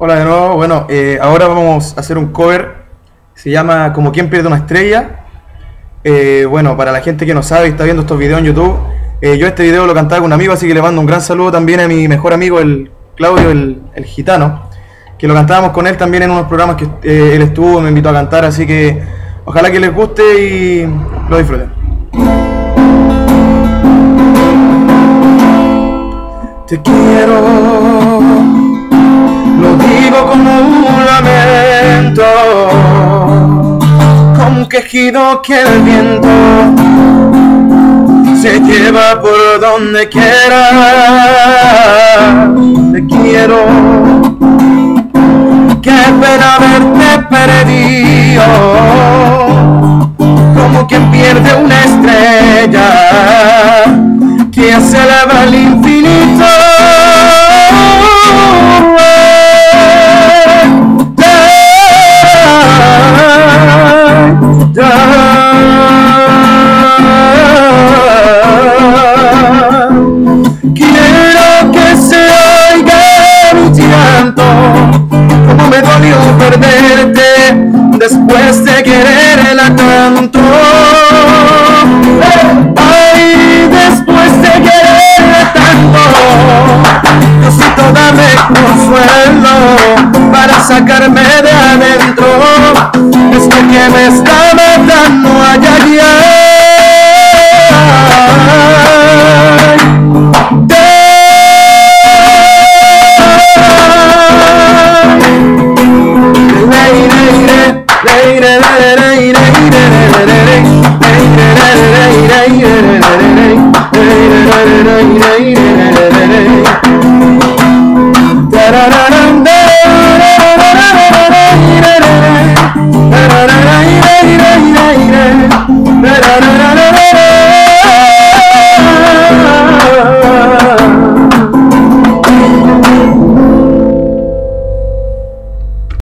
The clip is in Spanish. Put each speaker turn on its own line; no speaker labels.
Hola de nuevo. Bueno, eh, ahora vamos a hacer un cover. Se llama Como quien pierde una estrella. Eh, bueno, para la gente que no sabe y está viendo estos videos en YouTube, eh, yo este video lo cantaba con un amigo, así que le mando un gran saludo también a mi mejor amigo, el Claudio, el, el gitano, que lo cantábamos con él también en unos programas que él estuvo, me invitó a cantar, así que ojalá que les guste y lo disfruten. Te quiero, quejido que el viento se lleva por donde quiera. Te quiero, qué pena verte perdido, como quien pierde una estrella que se eleva al infinito. Después de quererla tanto. Ay, después de quererla tanto, necesito darme consuelo para sacarme de adentro. Esto que me da da da da